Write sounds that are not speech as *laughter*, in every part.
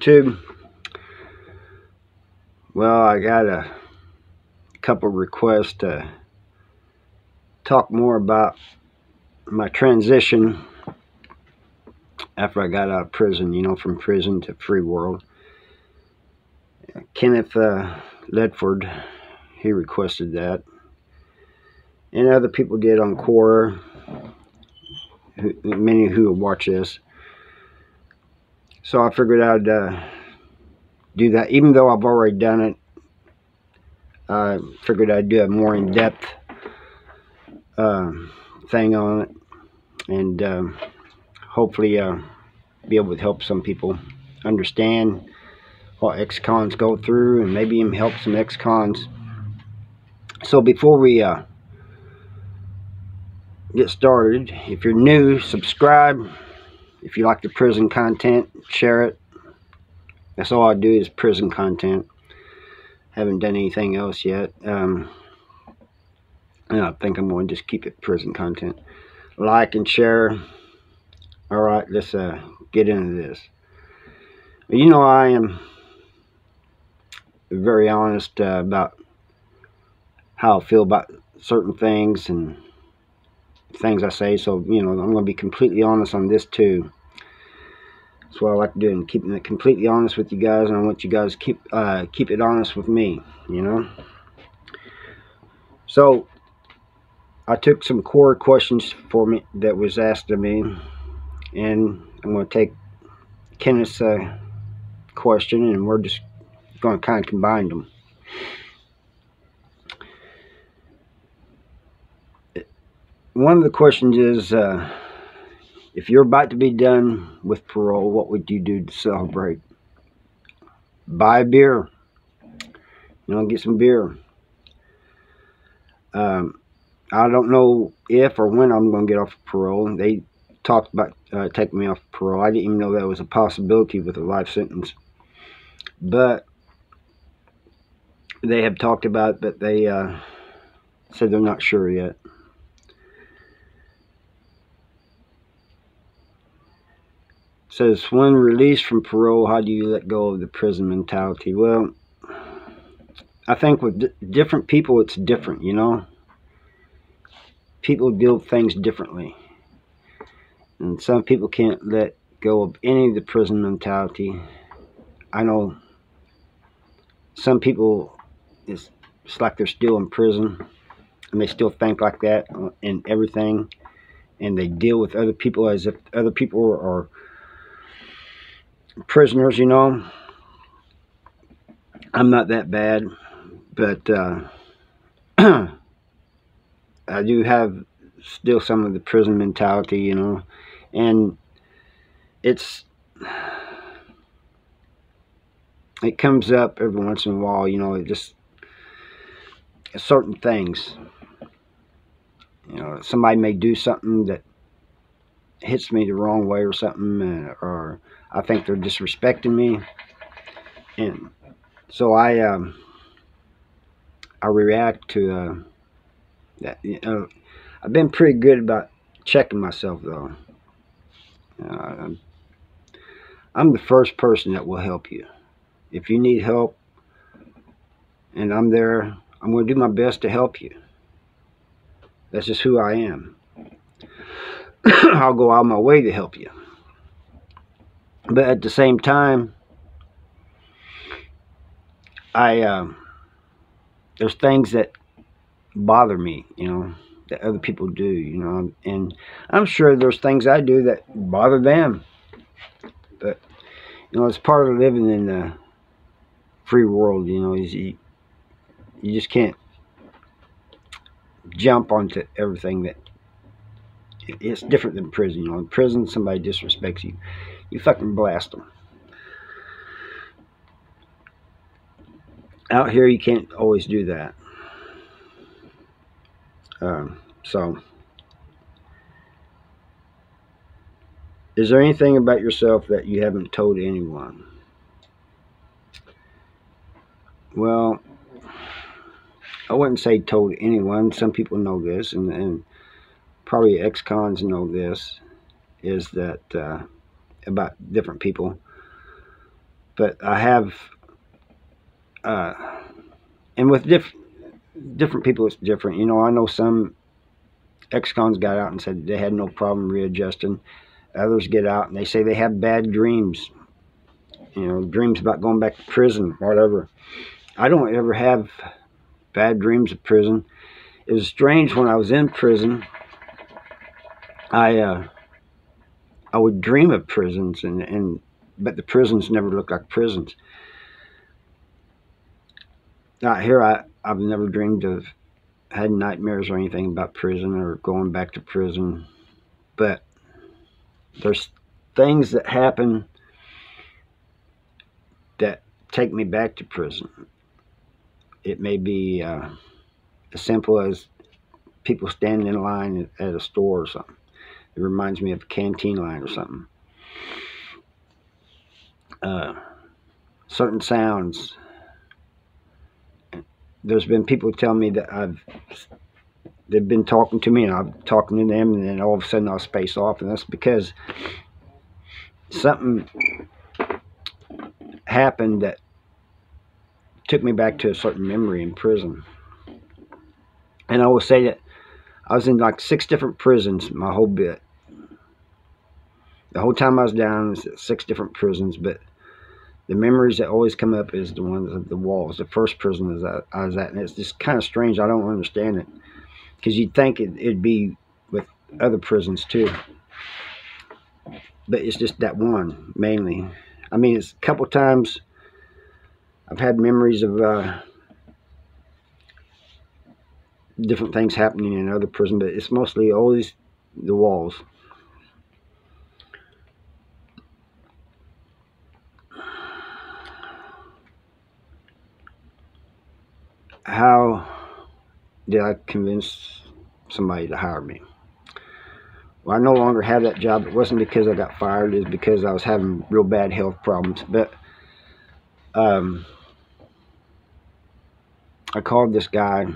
YouTube. Well, I got a couple requests to talk more about my transition after I got out of prison, you know, from prison to free world. Kenneth uh, Ledford, he requested that. And other people did on Quora, many who watch this. So I figured I'd uh, do that, even though I've already done it. I figured I'd do a more in-depth uh, thing on it, and um, hopefully uh, be able to help some people understand what ex-cons go through, and maybe even help some ex-cons. So before we uh, get started, if you're new, subscribe. If you like the prison content, share it. That's all I do is prison content. Haven't done anything else yet. Um, and I think I'm going to just keep it prison content. Like and share. All right, let's uh, get into this. You know, I am very honest uh, about how I feel about certain things and things I say. So, you know, I'm going to be completely honest on this too. That's what I like to do, and keeping it completely honest with you guys, and I want you guys keep uh, keep it honest with me, you know. So, I took some Quora questions for me that was asked of me, and I'm going to take Kenneth's uh, question, and we're just going to kind of combine them. One of the questions is. Uh, if you're about to be done with parole, what would you do to celebrate? Buy a beer. You know, get some beer. Um, I don't know if or when I'm going to get off of parole. They talked about uh, taking me off of parole. I didn't even know that was a possibility with a life sentence. But they have talked about that they uh, said they're not sure yet. Says when released from parole how do you let go of the prison mentality? Well i think with different people it's different you know? People with things differently. And some people can't let go of any of the prison mentality. I know some people it's, it's like they're still in prison and they still think like that uh, in everything and they deal with other people as if other people are prisoners, you know. I'm not that bad, but uh, *clears throat* I do have still some of the prison mentality, you know, and it's it comes up every once in a while, you know, it just certain things. You know, somebody may do something that hits me the wrong way or something, or I think they're disrespecting me, and so I um, I react to uh, that. You know, I've been pretty good about checking myself though. Uh, I'm the first person that will help you. If you need help, and I'm there, I'm going to do my best to help you. That's just who I am. *coughs* I'll go out my way to help you. But at the same time, I uh, there's things that bother me, you know, that other people do, you know, and I'm sure there's things I do that bother them. But you know, it's part of living in the free world. You know, you you just can't jump onto everything that it's different than prison. You know, in prison, somebody disrespects you you fucking blast them. Out here, you can't always do that. Um, so, Is there anything about yourself that you haven't told anyone? Well, I wouldn't say told anyone. Some people know this, and, and probably ex-cons know this, is that uh, about different people. But I have, uh, and with different different people, it's different. You know, I know some ex-cons got out and said they had no problem readjusting. Others get out and they say they have bad dreams. You know, dreams about going back to prison, whatever. I don't ever have bad dreams of prison. It was strange when I was in prison. I uh, I would dream of prisons, and, and but the prisons never looked like prisons. Out here, I I've never dreamed of had nightmares or anything about prison or going back to prison, but there's things that happen that take me back to prison. It may be uh, as simple as people standing in line at a store or something. It reminds me of a canteen line or something. Uh, certain sounds. There's been people tell me that I've they've been talking to me and I'm talking to them and then all of a sudden I'll space off and that's because something happened that took me back to a certain memory in prison. And I will say that I was in like six different prisons my whole bit. The whole time I was down, I was six different prisons, but the memories that always come up is the ones of the walls. The first prison is that I was at, and it's just kind of strange. I don't understand it because you'd think it, it'd be with other prisons too, but it's just that one mainly. I mean, it's a couple times I've had memories of. Uh, different things happening in other prison, but it's mostly always the walls. How did I convince somebody to hire me? Well, I no longer have that job. It wasn't because I got fired. It's because I was having real bad health problems. But um, I called this guy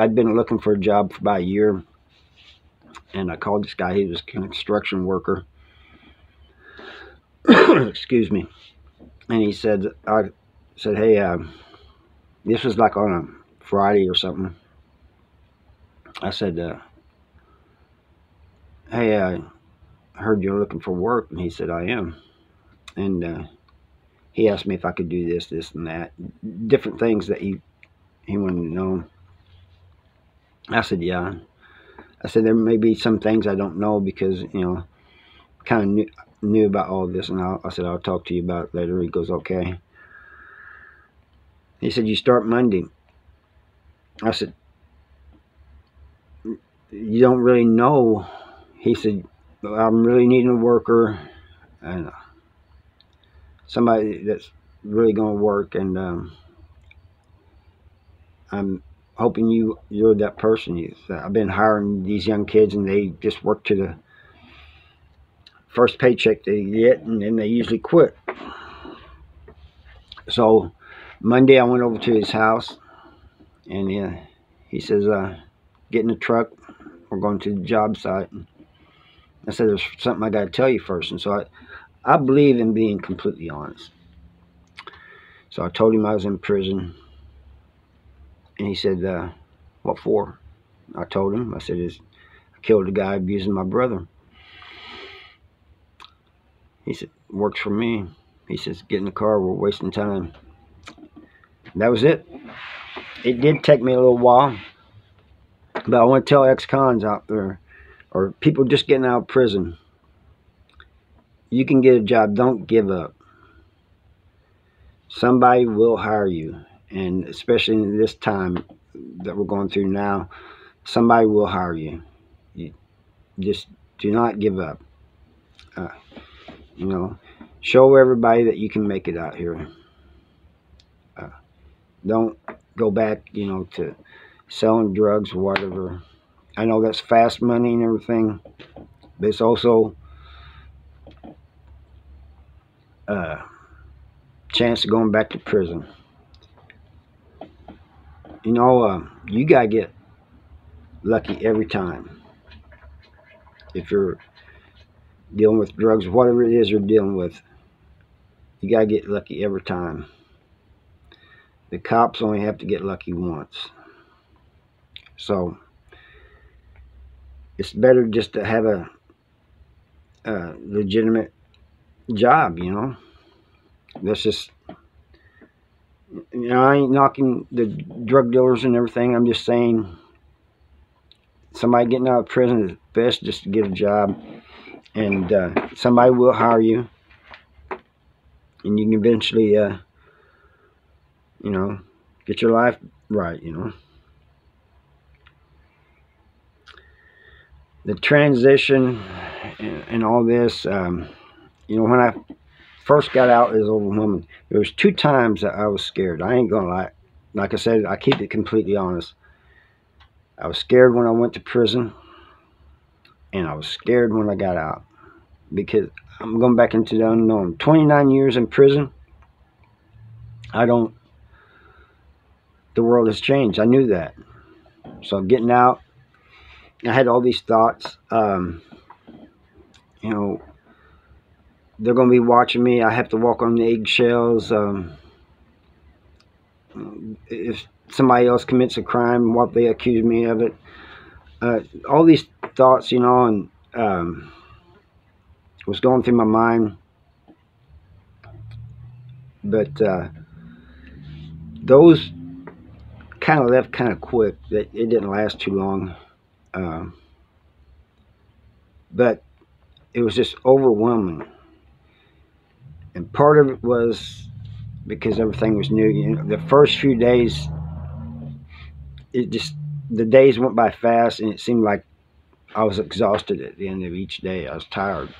I'd been looking for a job for about a year, and I called this guy. He was a construction worker. *coughs* Excuse me. And he said, I said, hey, uh, this was like on a Friday or something. I said, uh, hey, I heard you're looking for work. And he said, I am. And uh, he asked me if I could do this, this, and that. Different things that he, he wanted to know. I said, yeah. I said, there may be some things I don't know because, you know, kind of knew, knew about all this. And I, I said, I'll talk to you about it later. He goes, okay. He said, you start Monday. I said, you don't really know. He said, I'm really needing a worker and uh, somebody that's really going to work. And um, I'm hoping you you're that person. I've been hiring these young kids, and they just work to the first paycheck they get, and then they usually quit. So Monday, I went over to his house, and uh, he says, uh, "Get in the truck. We're going to the job site." I said, "There's something I got to tell you first. and so I, I believe in being completely honest. So I told him I was in prison and he said, uh, what for? I told him, I said, I killed a guy abusing my brother. He said, works for me. He says, get in the car, we're wasting time. And that was it. It did take me a little while. But I want to tell ex-cons out there, or people just getting out of prison, you can get a job. Don't give up. Somebody will hire you and especially in this time that we're going through now, somebody will hire you. You just do not give up. Uh, you know, show everybody that you can make it out here. Uh, don't go back, you know, to selling drugs or whatever. I know that's fast money and everything, but it's also uh, chance of going back to prison. You know, uh, you gotta get lucky every time. If you're dealing with drugs, whatever it is you're dealing with, you gotta get lucky every time. The cops only have to get lucky once. So it's better just to have a, a legitimate job, you know. That's just you know, I ain't knocking the drug dealers and everything. I'm just saying somebody getting out of prison is best just to get a job. And uh, somebody will hire you. And you can eventually uh, you know get your life right you know. The transition and, and all this um, you know when I first got out as overwhelming there was two times that I was scared. I ain't gonna lie. Like I said I keep it completely honest. I was scared when I went to prison and I was scared when I got out. Because I'm going back into the unknown. 29 years in prison I don't the world has changed. I knew that. So getting out. I had all these thoughts um, you know they're going to be watching me. I have to walk on the eggshells um, if somebody else commits a crime what they accuse me of it. Uh, all these thoughts you know and um, was going through my mind. But uh, those kind of left kind of quick. That it didn't last too long um, but it was just overwhelming and part of it was because everything was new you know the first few days it just the days went by fast and it seemed like I was exhausted at the end of each day. I was tired.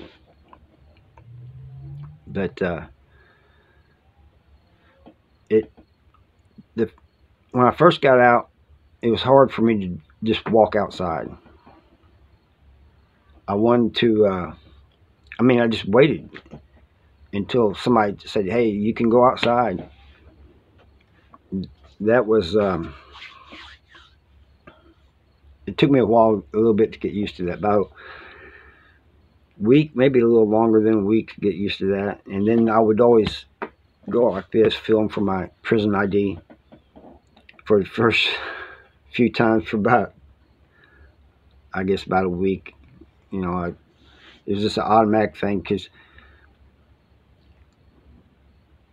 But uh, it the when I first got out it was hard for me to just walk outside. I wanted to uh, I mean I just waited until somebody said hey you can go outside that was um, it took me a while a little bit to get used to that about week, maybe a little longer than a week to get used to that. And then I would always go like this, film for my prison ID for the first few times for about, I guess, about a week. You know, I, it was just an automatic thing because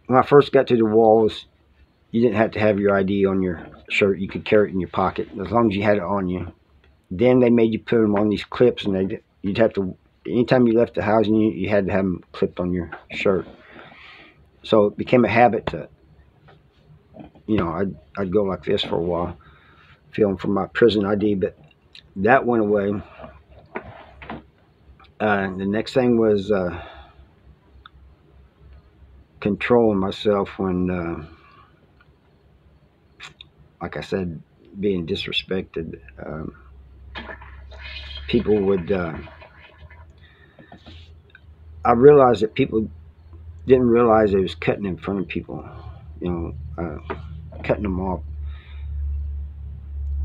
when I first got to the walls, you didn't have to have your ID on your shirt. You could carry it in your pocket as long as you had it on you. Then they made you put them on these clips, and they you'd have to anytime you left the house, you, you had to have them clipped on your shirt. So it became a habit to, you know, I'd, I'd go like this for a while, feeling for my prison ID, but that went away. Uh, the next thing was uh, controlling myself when, uh, like I said, being disrespected. Um, people would uh, I realized that people didn't realize they was cutting in front of people, you know, uh, cutting them off.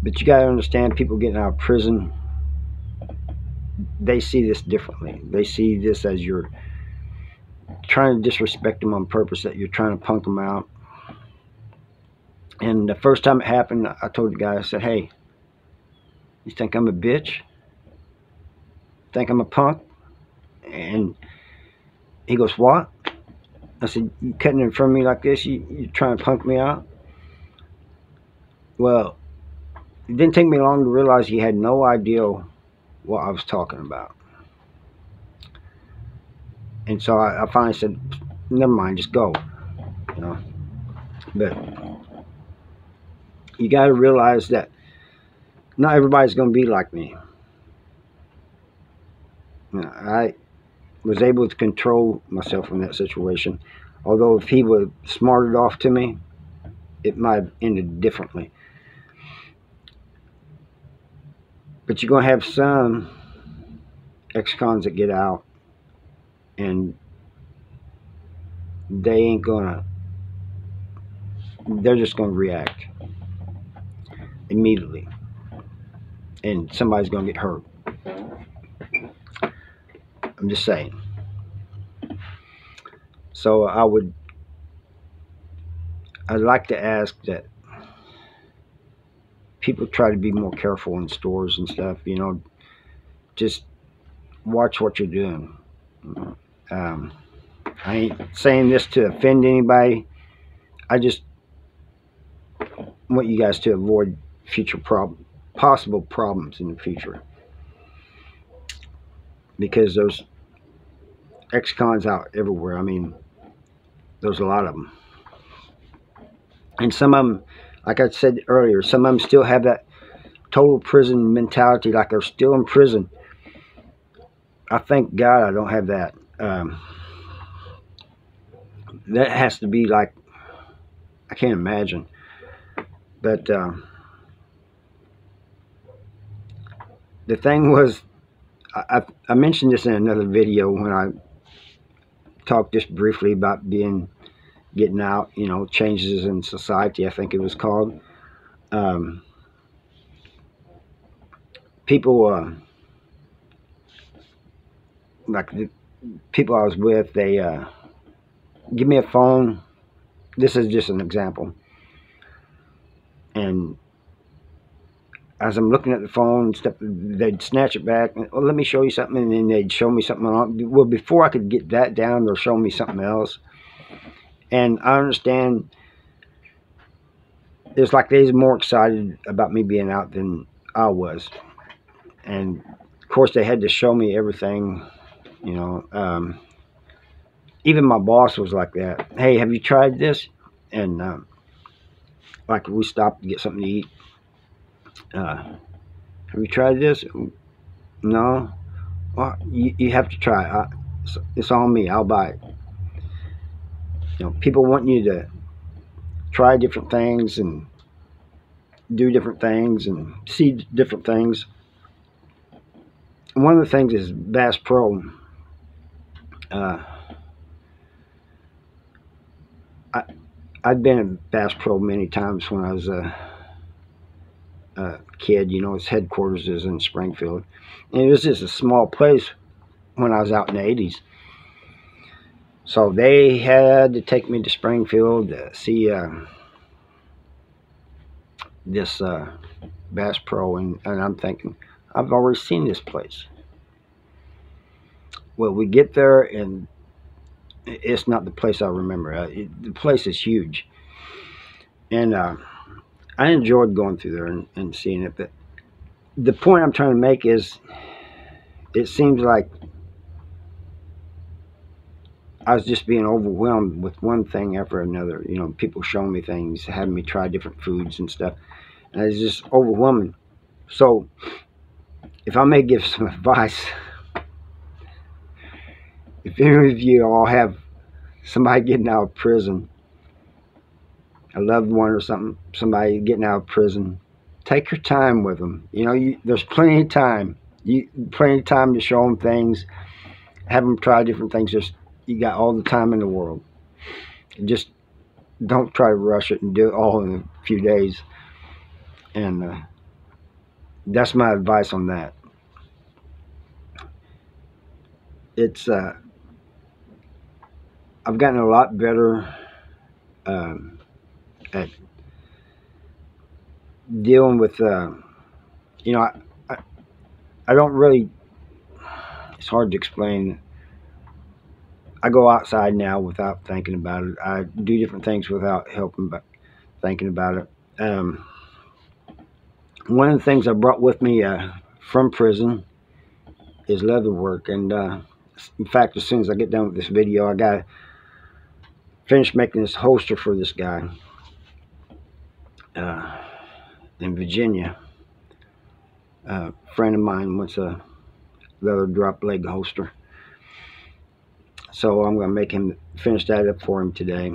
But you got to understand, people getting out of prison, they see this differently. They see this as you're trying to disrespect them on purpose, that you're trying to punk them out. And the first time it happened, I told the guy, I said, hey, you think I'm a bitch? Think I'm a punk? And he goes, what? I said, you cutting in front of me like this? You, you trying to punk me out? Well, it didn't take me long to realize he had no idea what I was talking about. And so I, I finally said, never mind, just go. You know? But you got to realize that not everybody's going to be like me. You know, I was able to control myself in that situation. Although if he would have smarted off to me, it might have ended differently. But you're going to have some ex-cons that get out and they ain't gonna they're just gonna react immediately. And somebody's gonna get hurt. I'm just saying. So i would i'd like to ask that people try to be more careful in stores and stuff you know just watch what you're doing um, I ain't saying this to offend anybody. I just want you guys to avoid future prob possible problems in the future. Because those ex-cons out everywhere. I mean, there's a lot of them. And some of them, like I said earlier, some of them still have that total prison mentality, like they're still in prison. I thank God I don't have that. Um, that has to be like I can't imagine. But um, the thing was, I, I mentioned this in another video when I talked just briefly about being getting out, you know, changes in society. I think it was called. Um, people, uh, like the people I was with, they. Uh, give me a phone. This is just an example. And as I'm looking at the phone, they'd snatch it back. And, well, let me show you something. And then they'd show me something. Well, before I could get that down, they'll show me something else. And I understand it's like they was more excited about me being out than I was. And of course, they had to show me everything, you know. Um, even my boss was like that. Hey, have you tried this? And um, like we stopped to get something to eat. Uh, have you tried this? No. Well, you, you have to try. I, it's, it's on me. I'll buy it. You know, people want you to try different things and do different things and see different things. One of the things is Bass Pro. Uh, I, I'd been at Bass Pro many times when I was a, a kid. You know, its headquarters is in Springfield. And it was just a small place when I was out in the 80s. So they had to take me to Springfield to see uh, this uh, Bass Pro. And, and I'm thinking, I've already seen this place. Well, we get there and it's not the place I remember. Uh, it, the place is huge, and uh, I enjoyed going through there and, and, seeing it. But the point I'm trying to make is, it seems like I was just being overwhelmed with one thing after another. You know, people showing me things, having me try different foods and stuff, and it's just overwhelming. So, if I may give some *laughs* advice if any of you all have somebody getting out of prison, a loved one or something, somebody getting out of prison, take your time with them. You know, you, there's plenty of time. You plenty of time to show them things, have them try different things. Just you got all the time in the world. Just don't try to rush it and do it all in a few days. And uh, that's my advice on that. It's uh, I've gotten a lot better um, at dealing with, uh, you know, I, I, I don't really, it's hard to explain. I go outside now without thinking about it. I do different things without helping, but thinking about it. Um, one of the things I brought with me uh, from prison is leather work. And uh, in fact, as soon as I get done with this video, I got finished making this holster for this guy uh, in Virginia. a friend of mine wants a leather drop leg holster. So I'm going to make him finish that up for him today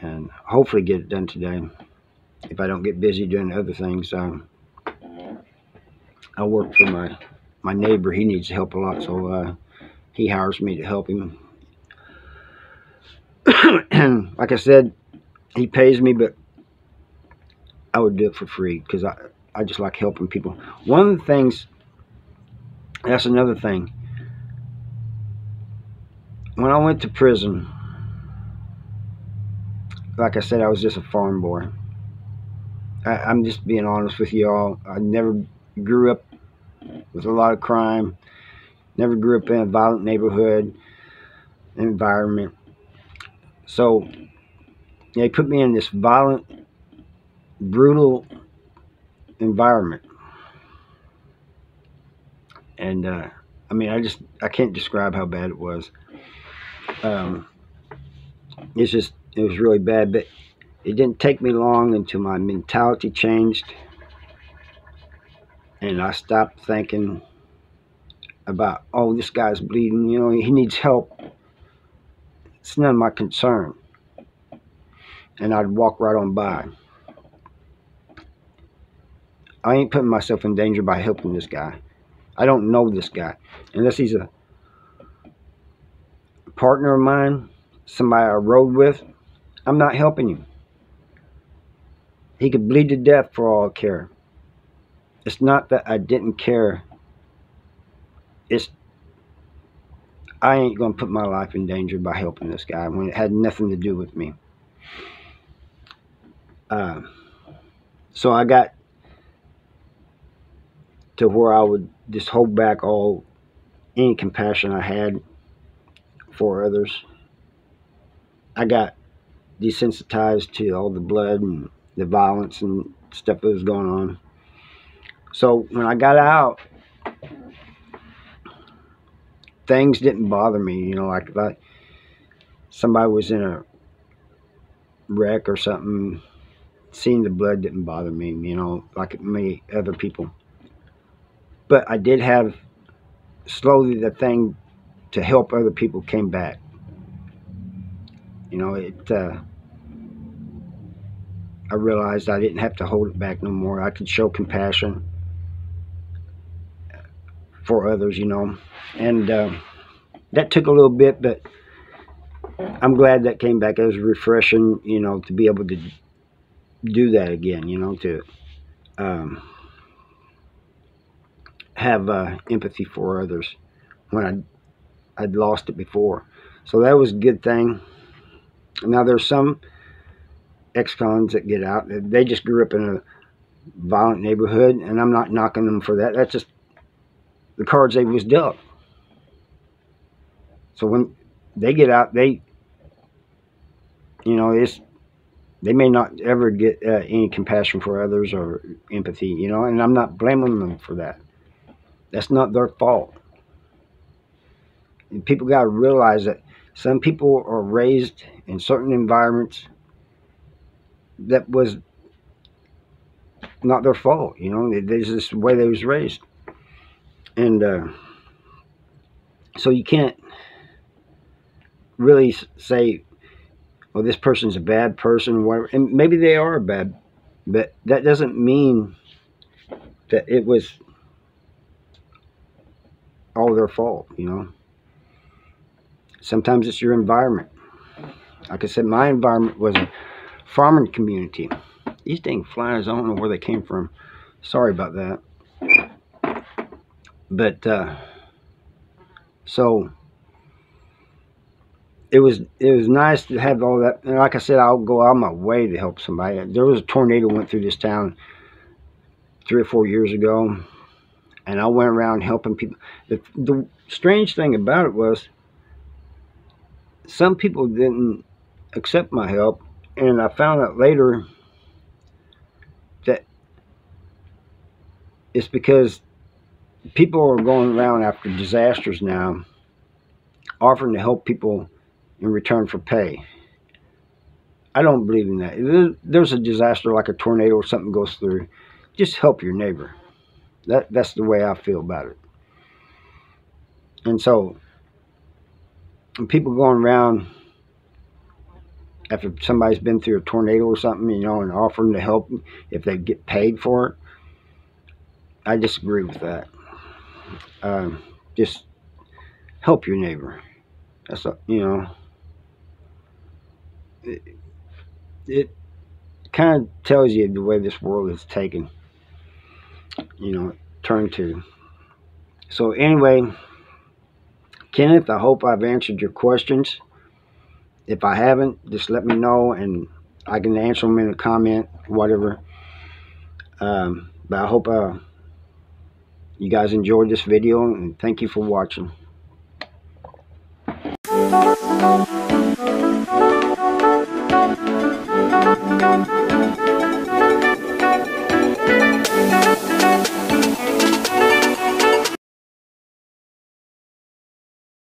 and hopefully get it done today. If I don't get busy doing other things, um, I work for my, my neighbor. He needs help a lot, so uh, he hires me to help him *clears throat* like I said, he pays me, but I would do it for free because I, I just like helping people. One of the things, that's another thing. When I went to prison, like I said, I was just a farm boy. I, I'm just being honest with y'all. I never grew up with a lot of crime. Never grew up in a violent neighborhood environment. So they put me in this violent, brutal environment. And uh, I mean, I just I can't describe how bad it was. Um, it's just it was really bad, but it didn't take me long until my mentality changed and I stopped thinking about, oh, this guy's bleeding, you know, he needs help. It's none of my concern. And I'd walk right on by. I ain't putting myself in danger by helping this guy. I don't know this guy. Unless he's a partner of mine, somebody I rode with, I'm not helping you. He could bleed to death for all I care. It's not that I didn't care. It's I ain't gonna put my life in danger by helping this guy when it had nothing to do with me. Uh, so I got to where I would just hold back all any compassion I had for others. I got desensitized to all the blood and the violence and stuff that was going on. So when I got out, things didn't bother me. You know, like if I, somebody was in a wreck or something, seeing the blood didn't bother me. You know, like many other people. But I did have slowly the thing to help other people came back. You know, it. Uh, I realized I didn't have to hold it back no more. I could show compassion for others, you know. And uh, that took a little bit, but I'm glad that came back. It was refreshing, you know, to be able to do that again, you know, to um, have uh, empathy for others when I I'd lost it before. So that was a good thing. Now there's some ex-cons that get out. They just grew up in a violent neighborhood, and I'm not knocking them for that. That's just the cards they was dealt. So when they get out, they, you know, it's they may not ever get uh, any compassion for others or empathy, you know, and I'm not blaming them for that. That's not their fault. And people got to realize that some people are raised in certain environments that was not their fault, you know. There's the way they was raised and uh, so you can't really say, "Well, this person's a bad person," whatever. And maybe they are bad, but that doesn't mean that it was all their fault. You know. Sometimes it's your environment. Like I said, my environment was a farming community. These dang flies, I don't know where they came from. Sorry about that but uh, so it was it was nice to have all that. And like I said, I'll go out my way to help somebody. There was a tornado went through this town three or four years ago, and I went around helping people. The, the strange thing about it was some people didn't accept my help, and I found out later that it's because people are going around after disasters now offering to help people in return for pay. I don't believe in that. If there's a disaster like a tornado or something goes through, just help your neighbor. That that's the way I feel about it. And so people going around after somebody's been through a tornado or something, you know, and offering to help if they get paid for it, I disagree with that um, just help your neighbor. That's a, you know. it, it kind of tells you the way this world is taken. You know, turn to. So anyway, Kenneth, I hope I've answered your questions. If I haven't, just let me know and I can answer them in a comment, whatever. Um, but I hope uh, you guys enjoyed this video and thank you for watching.